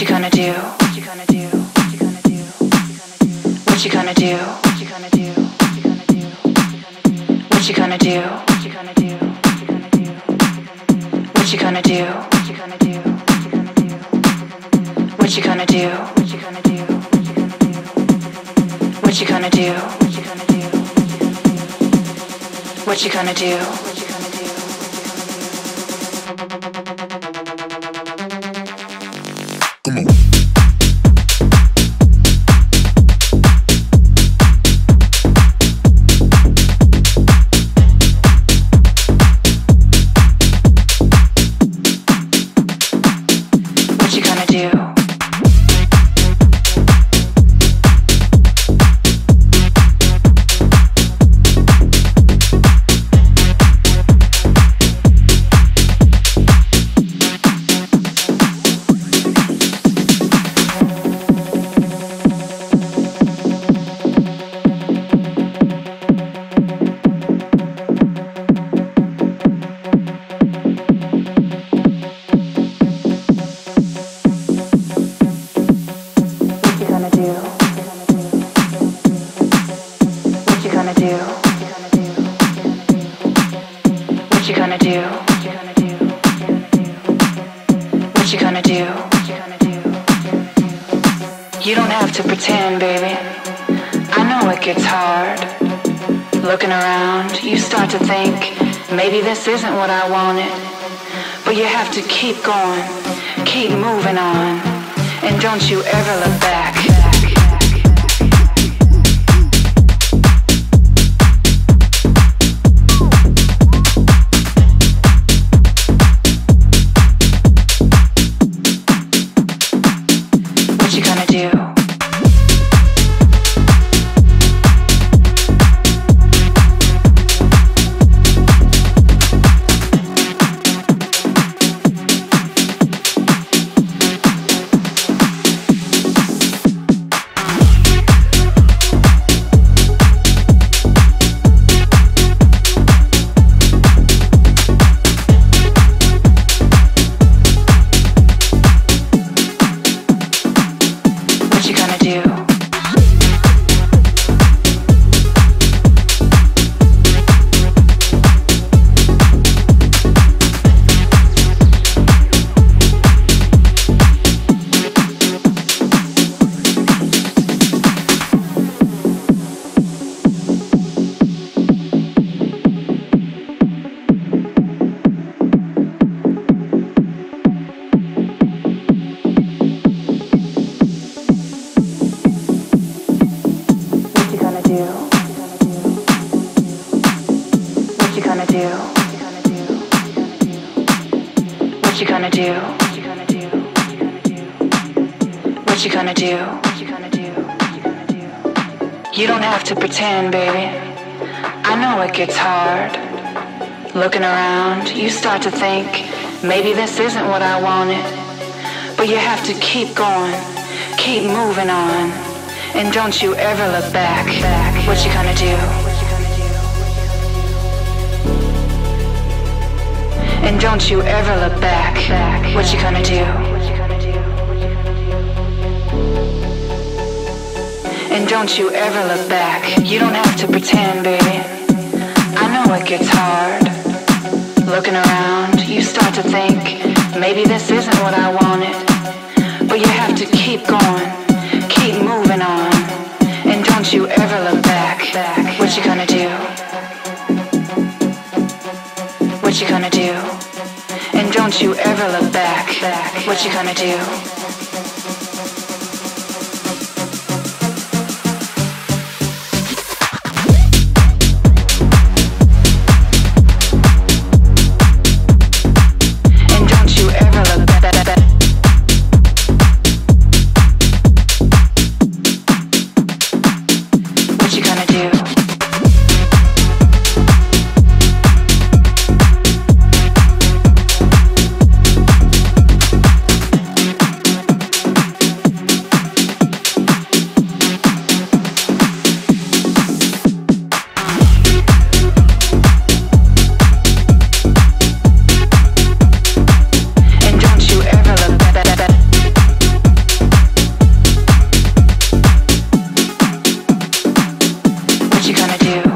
What you gonna do? What you gonna do? What you gonna do? What you gonna do? What you gonna do? What you gonna do? What you gonna do? What you gonna do? What you gonna do? What you gonna do? What you gonna do? What you gonna do? What you gonna do? What You don't have to pretend, baby. I know it gets hard. Looking around, you start to think maybe this isn't what I wanted. But you have to keep going, keep moving on, and don't you ever look back. Gonna do? What you gonna do? What you gonna do? You don't have to pretend, baby. I know it gets hard. Looking around, you start to think maybe this isn't what I wanted. But you have to keep going, keep moving on. And don't you ever look back. What you gonna do? And don't you ever look back. back. What you gonna do? And don't you ever look back. You don't have to pretend, baby. I know it gets hard. Looking around, you start to think maybe this isn't what I wanted. But you have to keep going, keep moving on. And don't you ever look back. What you gonna do? What you gonna do? And don't you ever look back. What you gonna do? wanna do.